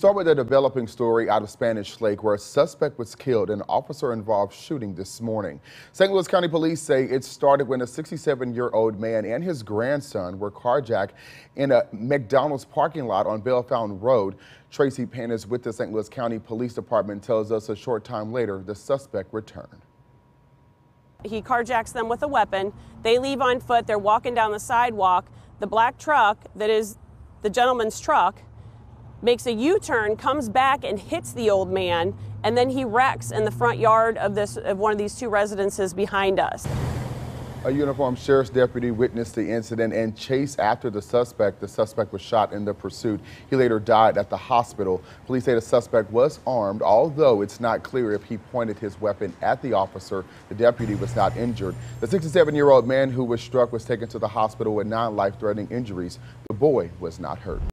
Start with a developing story out of Spanish Lake where a suspect was killed in an officer-involved shooting this morning. St. Louis County Police say it started when a 67-year-old man and his grandson were carjacked in a McDonald's parking lot on Bellefontaine Road. Tracy Panus with the St. Louis County Police Department tells us a short time later the suspect returned. He carjacks them with a weapon. They leave on foot. They're walking down the sidewalk. The black truck that is the gentleman's truck makes a U-turn, comes back and hits the old man, and then he wrecks in the front yard of this of one of these two residences behind us. A uniformed sheriff's deputy witnessed the incident and chased after the suspect. The suspect was shot in the pursuit. He later died at the hospital. Police say the suspect was armed, although it's not clear if he pointed his weapon at the officer. The deputy was not injured. The 67-year-old man who was struck was taken to the hospital with non-life-threatening injuries. The boy was not hurt.